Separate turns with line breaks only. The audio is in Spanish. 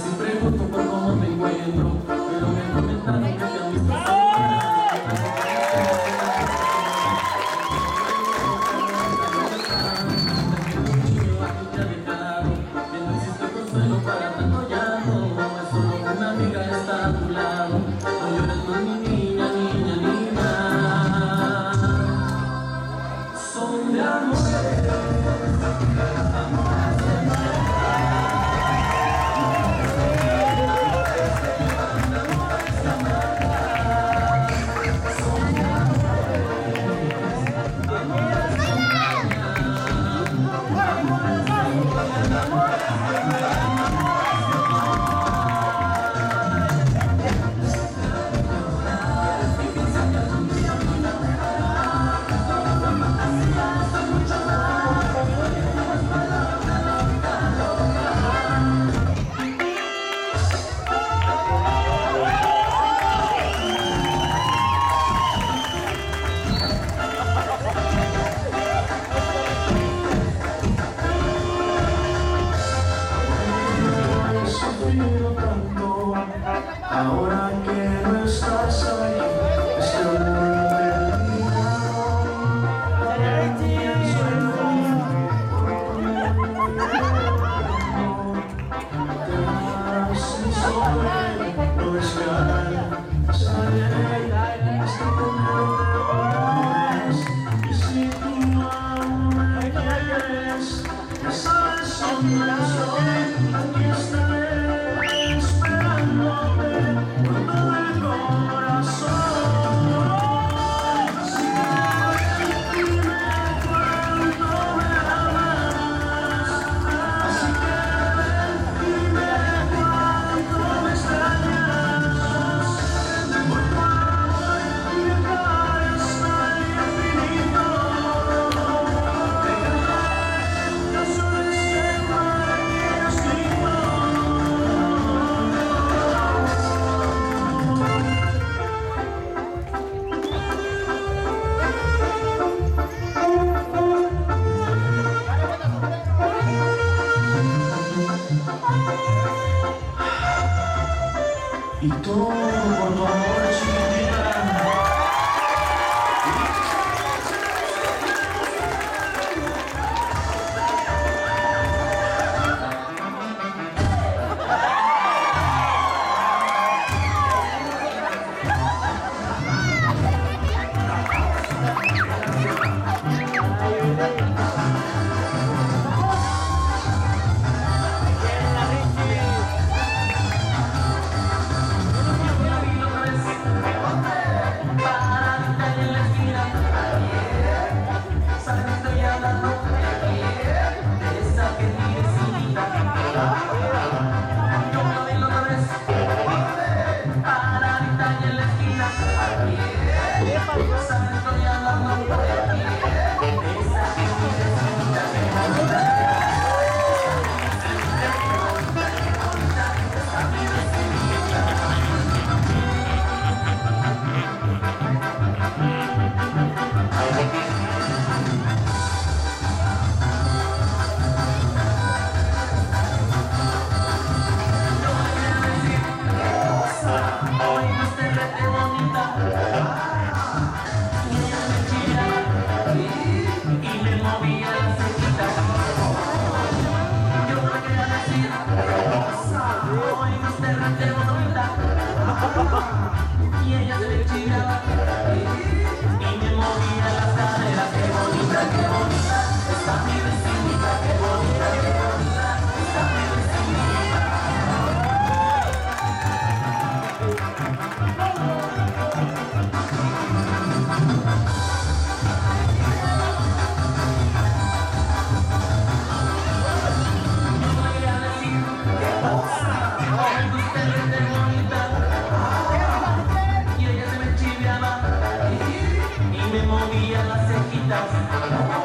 Siempre pregunto por cómo me encuentro, pero me comentaron que te han visto. Para tanto llanto, es solo una amiga está a tu lado. No llores por mi niña, niña, niña. Son de amor.
Y todo por tu amor,
欢迎 me movía las cejitas.